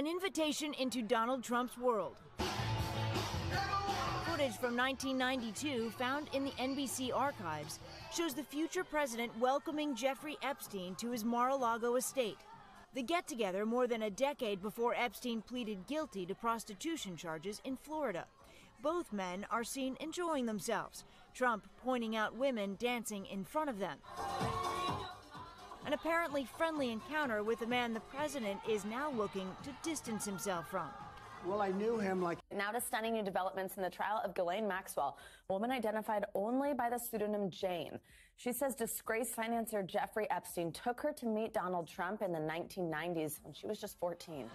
An invitation into Donald Trump's world. Footage from 1992 found in the NBC archives shows the future president welcoming Jeffrey Epstein to his Mar a Lago estate. The get together more than a decade before Epstein pleaded guilty to prostitution charges in Florida. Both men are seen enjoying themselves, Trump pointing out women dancing in front of them. An apparently friendly encounter with a man the president is now looking to distance himself from. Well, I knew him like. Now to stunning new developments in the trial of Ghislaine Maxwell, a woman identified only by the pseudonym Jane. She says disgraced financier Jeffrey Epstein took her to meet Donald Trump in the 1990s when she was just 14.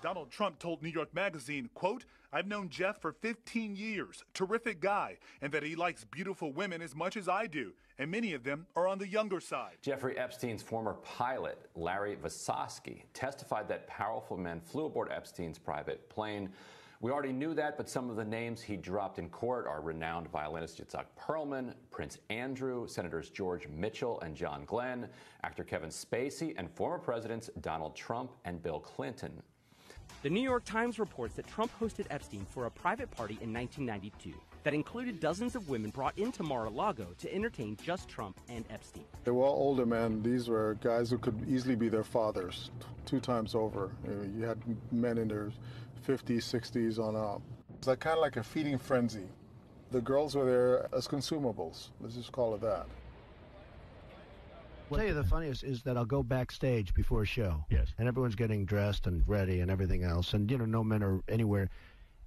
Donald Trump told New York Magazine, quote, I've known Jeff for 15 years, terrific guy, and that he likes beautiful women as much as I do, and many of them are on the younger side. Jeffrey Epstein's former pilot, Larry Visoski, testified that powerful men flew aboard Epstein's private plane. We already knew that, but some of the names he dropped in court are renowned violinist Itzhak Perlman, Prince Andrew, Senators George Mitchell and John Glenn, actor Kevin Spacey, and former presidents Donald Trump and Bill Clinton. The New York Times reports that Trump hosted Epstein for a private party in 1992 that included dozens of women brought into Mar a Lago to entertain just Trump and Epstein. They were all older men. These were guys who could easily be their fathers two times over. You had men in their 50s, 60s on up. It's like kind of like a feeding frenzy. The girls were there as consumables. Let's just call it that. I'll tell you the funniest is that I'll go backstage before a show. Yes. And everyone's getting dressed and ready and everything else. And, you know, no men are anywhere.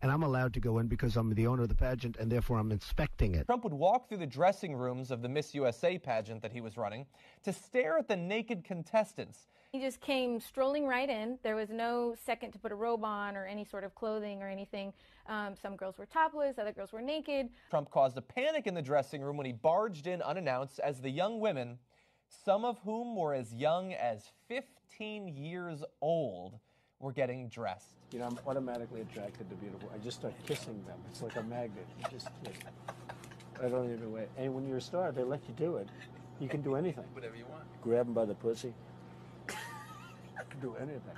And I'm allowed to go in because I'm the owner of the pageant and therefore I'm inspecting it. Trump would walk through the dressing rooms of the Miss USA pageant that he was running to stare at the naked contestants. He just came strolling right in. There was no second to put a robe on or any sort of clothing or anything. Um, some girls were topless, other girls were naked. Trump caused a panic in the dressing room when he barged in unannounced as the young women some of whom were as young as 15 years old, were getting dressed. You know, I'm automatically attracted to beautiful. I just start kissing them. It's like a magnet. You just, I don't even wait. And when you're a star, they let you do it. You can do anything. Whatever you want. Grab them by the pussy. you can do anything.